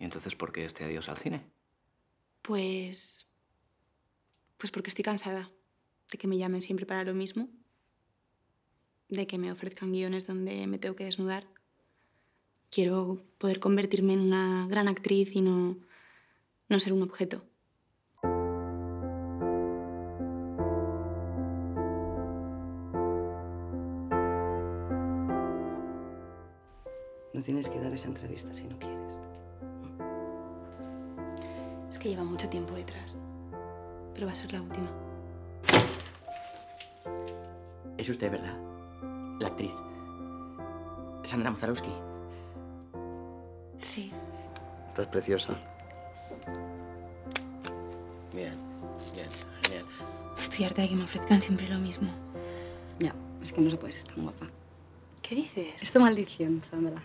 ¿Y entonces por qué este adiós al cine? Pues... Pues porque estoy cansada de que me llamen siempre para lo mismo, de que me ofrezcan guiones donde me tengo que desnudar. Quiero poder convertirme en una gran actriz y no, no ser un objeto. No tienes que dar esa entrevista si no quieres. Es que lleva mucho tiempo detrás, pero va a ser la última. Es usted, ¿verdad? La actriz. Sandra Mozarowski. Sí. Estás preciosa. Bien, bien, genial. Estoy harta de que me ofrezcan siempre lo mismo. Ya, es que no se puede ser tan guapa. ¿Qué dices? Es tu maldición, Sandra.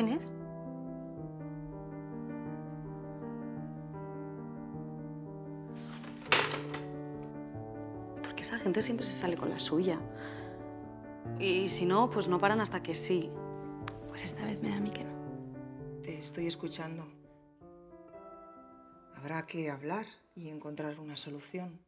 ¿Quién es? Porque esa gente siempre se sale con la suya. Y si no, pues no paran hasta que sí. Pues esta vez me da a mí que no. Te estoy escuchando. Habrá que hablar y encontrar una solución.